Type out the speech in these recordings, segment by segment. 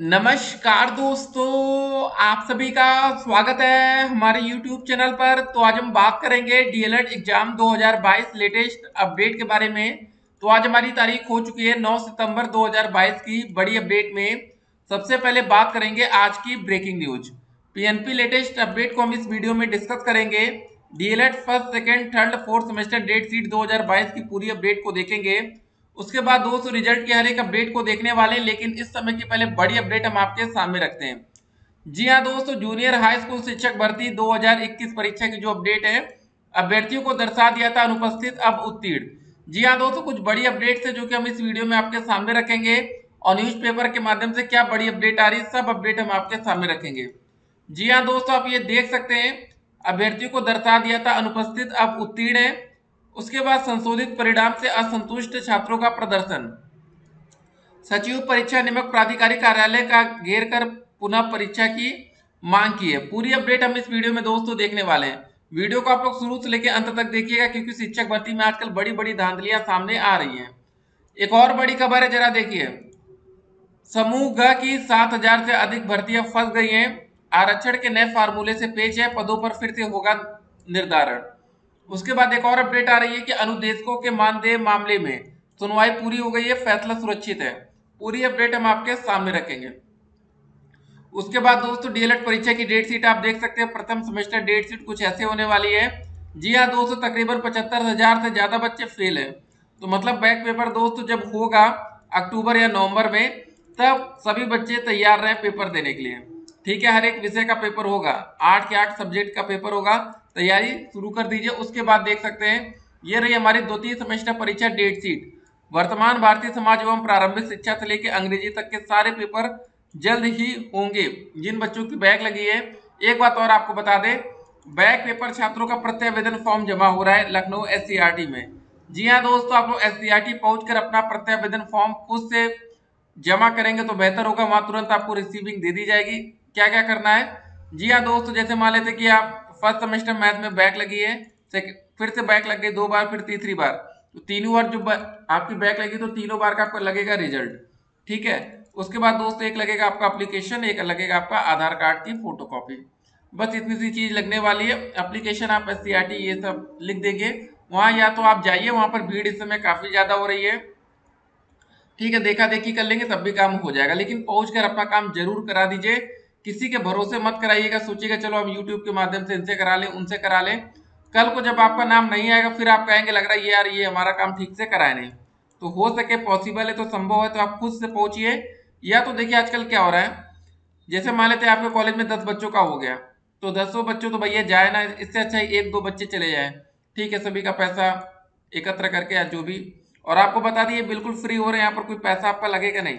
नमस्कार दोस्तों, आप सभी का स्वागत है हमारे YouTube चैनल पर। तो आज हम बात करेंगे डीएलएड एग्ज़ाम 2022 लेटेस्ट अपडेट के बारे में। तो आज हमारी तारीख हो चुकी है 9 सितंबर 2022 की बड़ी अपडेट में। सबसे पहले बात करेंगे आज की breaking news PNP latest update को हम इस वीडियो में डिस्कस करेंगे। DElEd first second third fourth semester date sheet दो हज़ार बाईस की पूरी अपडेट को देखेंगे। उसके बाद दोस्तों रिज़ल्ट के हर एक अपडेट को देखने वाले, लेकिन इस समय की पहले बड़ी अपडेट हम आपके सामने रखते हैं। जी हाँ दोस्तों जूनियर हाई स्कूल शिक्षक भर्ती 2021 परीक्षा की जो अपडेट है, अभ्यर्थियों को दर्शा दिया था अनुपस्थित अब उत्तीर्ण। जी हाँ दोस्तों, कुछ बड़ी अपडेट है जो कि हम इस वीडियो में आपके सामने रखेंगे और न्यूज़ पेपर के माध्यम से क्या बड़ी अपडेट आ रही है, सब अपडेट हम आपके सामने रखेंगे। जी हाँ दोस्तों, आप ये देख सकते हैं, अभ्यर्थियों को दर्शा दिया था अनुपस्थित अब उत्तीर्ण है। उसके बाद संशोधित परिणाम से असंतुष्ट छात्रों का प्रदर्शन। सचिव परीक्षा नियमक प्राधिकारी कार्यालय का घेर कर पुनः परीक्षा की मांग की है। पूरी अपडेट हम इस वीडियो में दोस्तों देखने वाले हैं। वीडियो को आप लोग शुरू से लेकर अंत तक देखिएगा, क्योंकि शिक्षक भर्ती में आजकल बड़ी बड़ी धांधलियाँ सामने आ रही हैं। एक और बड़ी खबर है, जरा देखिए। समूह ग की सात हज़ार से अधिक भर्तियाँ फंस गई हैं। आरक्षण के नए फार्मूले से पेश है, पदों पर फिर से होगा निर्धारण। उसके बाद एक और अपडेट आ रही है कि अनुदेशकों के मानदेय मामले में सुनवाई पूरी हो गई है, फैसला सुरक्षित है। पूरी अपडेट हम आपके सामने रखेंगे। उसके बाद दोस्तों डीएलएड परीक्षा की डेट सीट आप देख सकते हैं। प्रथम सेमेस्टर डेट सीट कुछ ऐसे होने वाली है। जी हाँ दोस्तों, तकरीबन पचहत्तर हज़ार से ज़्यादा बच्चे फेल है। तो मतलब बैक पेपर दोस्तों, जब होगा अक्टूबर या नवंबर में, तब सभी बच्चे तैयार रहे पेपर देने के लिए। ठीक है, हर एक विषय का पेपर होगा। आठ के आठ सब्जेक्ट का पेपर होगा। तैयारी शुरू कर दीजिए, उसके बाद देख सकते हैं। ये रही हमारी द्वितीय सेमेस्टर परीक्षा डेट सीट वर्तमान भारतीय समाज एवं प्रारंभिक शिक्षा से लेकर अंग्रेज़ी तक के सारे पेपर जल्द ही होंगे। जिन बच्चों की बैग लगी है, एक बात और आपको बता दें, बैग पेपर छात्रों का प्रत्यावेदन फॉर्म जमा हो रहा है लखनऊ एससीआरटी में। जी हाँ दोस्तों, आप लोग एस पहुँच कर अपना प्रत्यावेदन फॉर्म खुद से जमा करेंगे तो बेहतर होगा, वहाँ तुरंत आपको रिसीविंग दे दी जाएगी। क्या क्या करना है? जी हाँ दोस्तों, जैसे मान लेते कि आप फ़र्स्ट सेमेस्टर मैथ में बैक लगी है फिर से बैक लग गई दो बार, फिर तीसरी बार। तो तीनों बार जो आपकी बैक लगी तो तीनों बार का आपका लगेगा रिज़ल्ट। ठीक है? उसके बाद दोस्तों एक लगेगा आपका अप्लीकेशन एक लगेगा आपका आधार कार्ड की फोटोकॉपी बस इतनी सी चीज़ लगने वाली है। अप्लीकेशन आप एस ये सब लिख देंगे। वहाँ या तो आप जाइए, वहाँ पर भीड़ इस समय काफ़ी ज़्यादा हो रही है। ठीक है? देखा देखी कर लेंगे, तब भी काम हो जाएगा। लेकिन पहुँच अपना काम ज़रूर करा दीजिए। किसी के भरोसे मत कराइएगा, सोचिएगा, चलो हम यूट्यूब के माध्यम से इनसे करा लें, उनसे करा लें। कल को जब आपका नाम नहीं आएगा, फिर आप कहेंगे, लग रहा है, यार, ये हमारा काम ठीक से कराए नहीं। तो हो सके पॉसिबल है तो संभव है तो आप खुद से पहुंचिए। या तो देखिए, आजकल क्या हो रहा है, जैसे मान लेते हैं, आपके कॉलेज में दस बच्चों का हो गया तो दसों बच्चों तो भैया जाए ना, इससे अच्छा एक दो बच्चे चले जाए। ठीक है, सभी का पैसा एकत्र करके या जो भी। और आपको बता दिए, बिल्कुल फ्री हो रहे हैं, यहाँ पर कोई पैसा आपका लगेगा नहीं।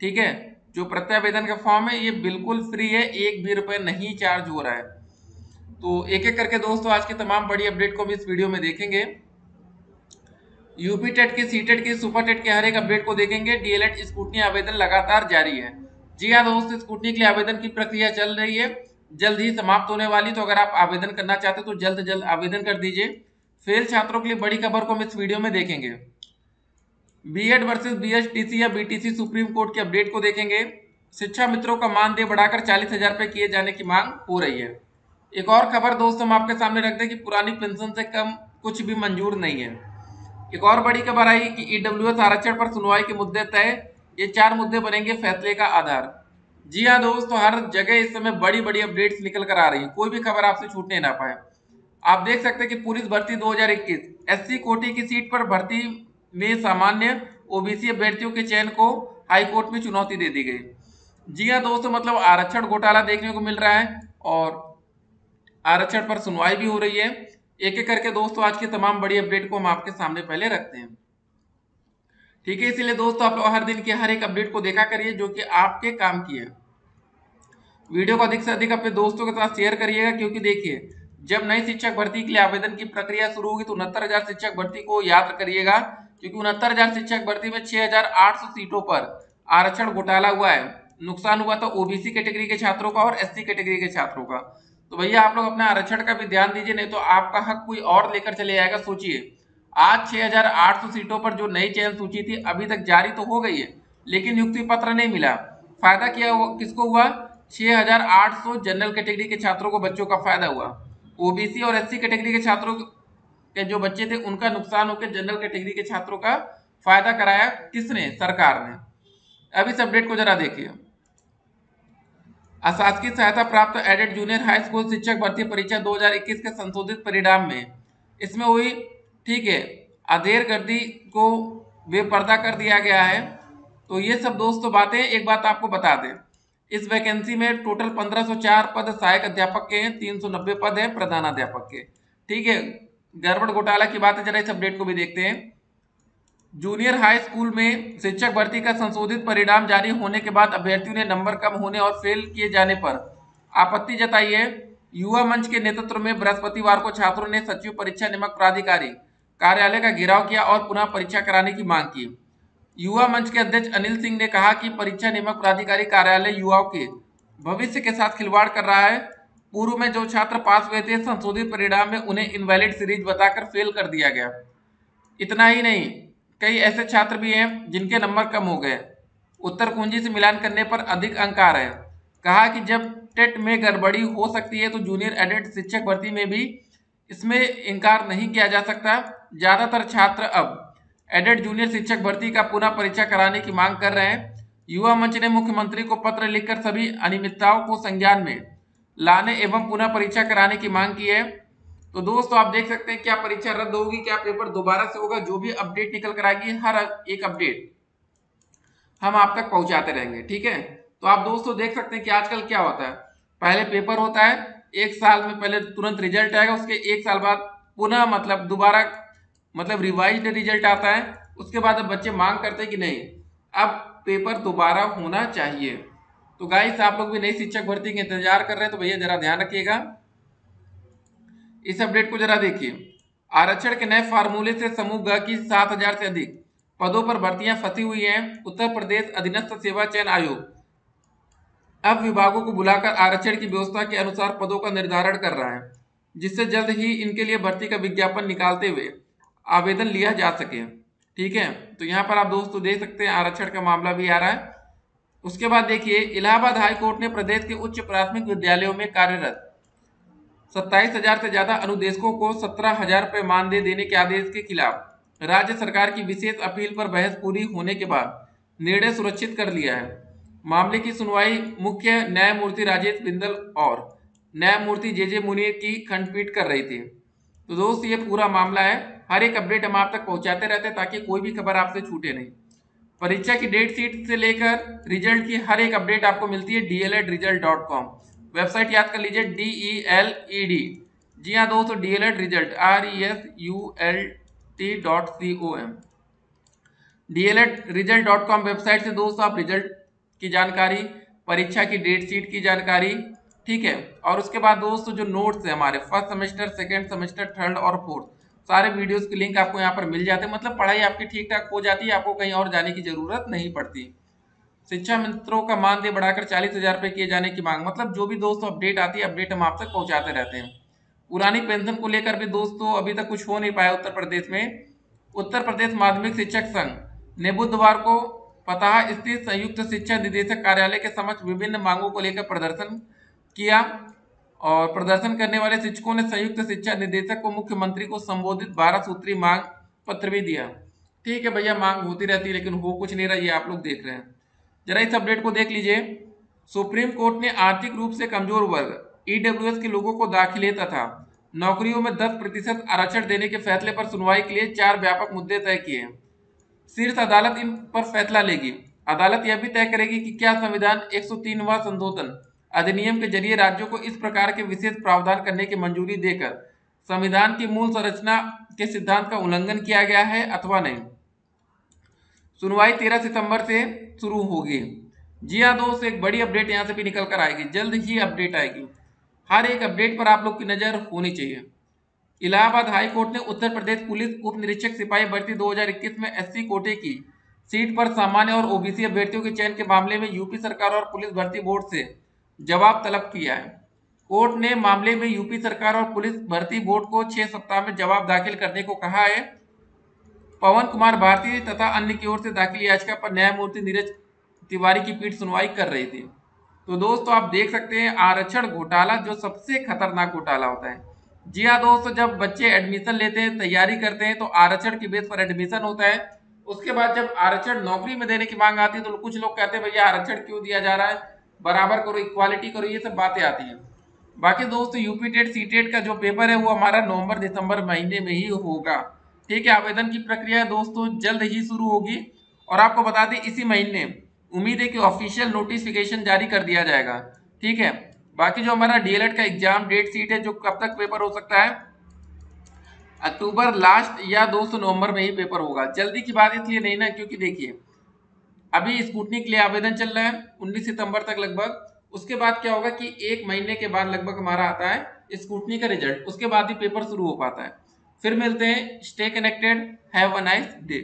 ठीक है? जो प्रत्यावेदन का फॉर्म है, ये बिल्कुल फ्री है, एक भी रुपए नहीं चार्ज हो रहा है। तो एक एक करके दोस्तों, आज की तमाम बड़ी अपडेट को भी इस वीडियो में देखेंगे। यूपी टेट की सी टेट की, सुपर टेट के हर एक अपडेट को देखेंगे। डीएलएड स्कूटनी आवेदन लगातार जारी है। जी हाँ दोस्तों, स्कूटनी के लिए आवेदन की प्रक्रिया चल रही है। जल्द ही समाप्त होने वाली तो अगर आप आवेदन करना चाहते तो जल्द जल्द आवेदन कर दीजिए। फेल छात्रों के लिए बड़ी खबर को हम इस वीडियो में देखेंगे। बीएड वर्सेस बीएसटीसी या बीटीसी सुप्रीम कोर्ट की अपडेट को देखेंगे। शिक्षा मित्रों का मानदेय बढ़ाकर चालीस हज़ार रुपये किए जाने की मांग हो रही है। एक और खबर दोस्त, हम आपके सामने रखते हैं कि पुरानी पेंशन से कम कुछ भी मंजूर नहीं है। एक और बड़ी खबर आई कि ईडब्ल्यू एस आरक्षण पर सुनवाई के मुद्दे तय। ये चार मुद्दे बनेंगे फैसले का आधार। जी हाँ दोस्तों, हर जगह इस समय बड़ी बड़ी अपडेट्स निकल कर आ रही है। कोई भी खबर आपसे छूटने ना पाए। आप देख सकते हैं कि पुलिस भर्ती 2021 एससी कोटी की सीट पर भर्ती में सामान्य ओबीसी अभ्यर्थियों के चयन को हाईकोर्ट में चुनौती दे दी गई। जी हाँ दोस्तों मतलब आरक्षण घोटाला देखने को मिल रहा है और आरक्षण पर सुनवाई भी हो रही है। एक एक करके दोस्तों, आज की तमाम बड़ी अपडेट को हम आपके सामने पहले रखते हैं। ठीक है, इसीलिए दोस्तों, आप लोग हर दिन की हर एक अपडेट को देखा करिए जो कि आपके काम की है। वीडियो को अधिक से अधिक अपने दोस्तों के साथ शेयर करिएगा, क्योंकि देखिए जब नई शिक्षक भर्ती के लिए आवेदन की प्रक्रिया शुरू होगी तो उनहत्तर हज़ार शिक्षक भर्ती को याद करिएगा क्योंकि उनहत्तर हज़ार शिक्षक भर्ती में छह हज़ार आठ सौ सीटों पर आरक्षण घोटाला हुआ है। नुकसान हुआ था ओबीसी कैटेगरी के छात्रों का और एससी कैटेगरी के छात्रों का। तो भैया आप लोग अपने आरक्षण का भी ध्यान दीजिए नहीं तो आपका हक कोई और लेकर चले जाएगा सोचिए। आज 6,800 सीटों पर जो नई चयन सूची थी अभी तक जारी तो हो गई है लेकिन नियुक्ति पत्र नहीं मिला। फ़ायदा क्या हुआ किसको हुआ? 6,800 जनरल कैटेगरी के छात्रों को बच्चों का फ़ायदा हुआ। ओबीसी और एससी कैटेगरी के छात्रों के जो बच्चे थे, उनका नुकसान होकर जनरल कैटेगरी के छात्रों का फ़ायदा कराया किसने? सरकार ने। अब इस अपडेट को जरा देखिए। अशासकीय सहायता प्राप्त एडेड जूनियर हाई स्कूल शिक्षक भर्ती परीक्षा 2021 के संशोधित परिणाम में। इसमें हुई, ठीक है अधेर गर्दी को बेपर्दा कर दिया गया है। तो ये सब दोस्तों बातें, एक बात आपको बता दें। इस वैकेंसी में टोटल 1504 पद सहायक अध्यापक के हैं 390 पद है प्रधानाध्यापक के। ठीक है, गड़बड़ घोटाला की बात है, जरा इस अपडेट को भी देखते हैं। जूनियर हाई स्कूल में शिक्षक भर्ती का संशोधित परिणाम जारी होने के बाद अभ्यर्थियों ने नंबर कम होने और फेल किए जाने पर आपत्ति जताई है। युवा मंच के नेतृत्व में बृहस्पतिवार को छात्रों ने सचिव परीक्षा नियमक प्राधिकारी कार्यालय का घेराव किया और पुनः परीक्षा कराने की मांग की। युवा मंच के अध्यक्ष अनिल सिंह ने कहा कि परीक्षा नियमक प्राधिकारी कार्यालय युवाओं के भविष्य के साथ खिलवाड़ कर रहा है। पूर्व में जो छात्र पास हुए थे, संशोधित परिणाम में उन्हें इनवैलिड सीरीज़ बताकर फेल कर दिया गया। इतना ही नहीं, कई ऐसे छात्र भी हैं जिनके नंबर कम हो गए। उत्तर कुंजी से मिलान करने पर अधिक अंक आ रहे कहा कि जब टेट में गड़बड़ी हो सकती है तो जूनियर एडेड शिक्षक भर्ती में भी इसमें इनकार नहीं किया जा सकता। ज़्यादातर छात्र अब एडेड जूनियर शिक्षक भर्ती का पुनः परीक्षा कराने की मांग कर रहे हैं। युवा मंच ने मुख्यमंत्री को पत्र लिखकर सभी अनियमितताओं को संज्ञान में लाने एवं पुनः परीक्षा कराने की मांग की है। तो दोस्तों, आप देख सकते हैं क्या परीक्षा रद्द होगी, क्या पेपर दोबारा से होगा, जो भी अपडेट निकल कर आएगी, हर एक अपडेट हम आप तक पहुंचाते रहेंगे, ठीक है? तो आप दोस्तों देख सकते हैं कि आजकल क्या होता है। पहले पेपर होता है, एक साल में पहले तुरंत रिज़ल्ट आएगा, उसके एक साल बाद पुनः मतलब दोबारा मतलब रिवाइज रिज़ल्ट आता है, उसके बाद अब बच्चे मांग करते हैं कि नहीं, अब पेपर दोबारा होना चाहिए। तो गाइस आप लोग भी नई शिक्षक भर्ती के इंतज़ार कर रहे हैं तो भैया जरा ध्यान रखिएगा। इस अपडेट को जरा देखिए। आरक्षण के नए फार्मूले से समूह ग की सात हज़ार से अधिक। पदों पर भर्तियाँ फंसी हुई हैं। उत्तर प्रदेश अधीनस्थ सेवा चयन आयोग। अब विभागों को बुलाकर आरक्षण की व्यवस्था के अनुसार पदों का निर्धारण कर रहा है, जिससे जल्द ही इनके लिए भर्ती का विज्ञापन निकालते हुए। आवेदन लिया जा सके। ठीक है? तो यहाँ पर आप दोस्तों देख सकते हैं, आरक्षण का मामला भी आ रहा है। उसके बाद देखिए, इलाहाबाद हाई कोर्ट ने प्रदेश के उच्च प्राथमिक विद्यालयों में कार्यरत सत्ताईस हज़ार से ज़्यादा अनुदेशकों को सत्रह हज़ार रुपये मानदेय देने के आदेश के खिलाफ राज्य सरकार की विशेष अपील पर बहस पूरी होने के बाद निर्णय सुरक्षित कर लिया है। मामले की सुनवाई मुख्य न्यायमूर्ति राजेश बिंदल और न्यायमूर्ति जे जे मुनीर की खंडपीठ कर रही थी। तो दोस्त, ये पूरा मामला है। हर एक अपडेट हम आप तक पहुंचाते रहते हैं ताकि कोई भी खबर आपसे छूटे नहीं। परीक्षा की डेट सीट से लेकर रिज़ल्ट की हर एक अपडेट आपको मिलती है D L Ed result dot com website याद कर लीजिए D E L E D जी हाँ दोस्तों D L Ed result R E S U L T dot C O M D L Ed result dot com website से दोस्तों आप result की जानकारी, परीक्षा की डेट शीट की जानकारी, ठीक है? और उसके बाद दोस्तों जो नोट्स है हमारे first semester second semester third और फोर्थ सारे वीडियोस के लिंक आपको यहाँ पर मिल जाते हैं। मतलब पढ़ाई आपकी ठीक ठाक हो जाती है, आपको कहीं और जाने की ज़रूरत नहीं पड़ती। शिक्षा मित्रों का मानदेय बढ़ाकर चालीस हज़ार रुपये किए जाने की मांग। मतलब जो भी दोस्तों अपडेट आती है अपडेट हम आप तक पहुँचाते रहते हैं। पुरानी पेंशन को लेकर भी दोस्तों अभी तक कुछ हो नहीं पाया उत्तर प्रदेश में। उत्तर प्रदेश माध्यमिक शिक्षक संघ ने बुधवार को पताहा स्थित संयुक्त शिक्षा निदेशक कार्यालय के समक्ष विभिन्न मांगों को लेकर प्रदर्शन किया। और प्रदर्शन करने वाले शिक्षकों ने संयुक्त शिक्षा निदेशक को मुख्यमंत्री को संबोधित बारह सूत्री मांग पत्र भी दिया। ठीक है भैया, मांग होती रहती है, लेकिन हो कुछ नहीं रहा, ये आप लोग देख रहे हैं। जरा इस अपडेट को देख लीजिए। सुप्रीम कोर्ट ने आर्थिक रूप से कमज़ोर वर्ग ईडब्ल्यूएस के लोगों को दाखिले तथा नौकरियों में 10 प्रतिशत आरक्षण देने के फैसले पर सुनवाई के लिए चार व्यापक मुद्दे तय किए। शीर्ष अदालत इन पर फैसला लेगी। अदालत यह भी तय करेगी कि क्या संविधान एक सौ संशोधन अधिनियम के ज़रिए राज्यों को इस प्रकार के विशेष प्रावधान करने की मंजूरी देकर संविधान की मूल संरचना के सिद्धांत का उल्लंघन किया गया है अथवा नहीं? सुनवाई तेरह सितंबर से शुरू होगी। जी हाँ दोस्त एक बड़ी अपडेट यहाँ से भी निकल कर आएगी। जल्द ही अपडेट आएगी। हर एक अपडेट पर आप लोग की नज़र होनी चाहिए। इलाहाबाद हाई कोर्ट ने उत्तर प्रदेश पुलिस उप निरीक्षक सिपाही भर्ती 2021 में एससी कोटे की सीट पर सामान्य और ओबीसी अभ्यर्थियों के चयन के मामले में यूपी सरकार और पुलिस भर्ती बोर्ड से जवाब तलब किया है। कोर्ट ने मामले में यूपी सरकार और पुलिस भर्ती बोर्ड को छह सप्ताह में जवाब दाखिल करने को कहा है। पवन कुमार भारती तथा अन्य की ओर से दाखिल याचिका पर न्यायमूर्ति नीरज तिवारी की पीठ सुनवाई कर रही थी। तो दोस्तों, आप देख सकते हैं आरक्षण घोटाला जो सबसे खतरनाक घोटाला होता है। जी हाँ दोस्तों, जब बच्चे एडमिशन लेते हैं, तैयारी करते हैं तो आरक्षण के बेस पर एडमिशन होता है। उसके बाद जब आरक्षण नौकरी में देने की मांग आती है तो कुछ लोग कहते हैं, भैया, आरक्षण क्यों दिया जा रहा है? बराबर करो इक्वालिटी करो, ये सब बातें आती हैं। बाकी दोस्तों यूपी टेट सी टेट का जो पेपर है, वो हमारा नवंबर, दिसंबर महीने में ही होगा। ठीक है, आवेदन की प्रक्रिया दोस्तों, जल्द ही शुरू होगी। और आपको बता दें, इसी महीने, उम्मीद है कि ऑफिशियल नोटिफिकेशन जारी कर दिया जाएगा। ठीक है, बाकी जो हमारा डीएलएड का एग्ज़ाम डेट सीट है, जो कब तक पेपर हो सकता है? अक्टूबर लास्ट या दोस्तों नवंबर में ही पेपर होगा। जल्दी की बात इसलिए नहीं ना, क्योंकि देखिए अभी स्कूटनी के लिए आवेदन चल रहा है 19 सितंबर तक लगभग। उसके बाद क्या होगा कि एक महीने के बाद लगभग हमारा आता है स्कूटनी का रिज़ल्ट। उसके बाद ही पेपर शुरू हो पाता है। फिर मिलते हैं stay connected have a nice day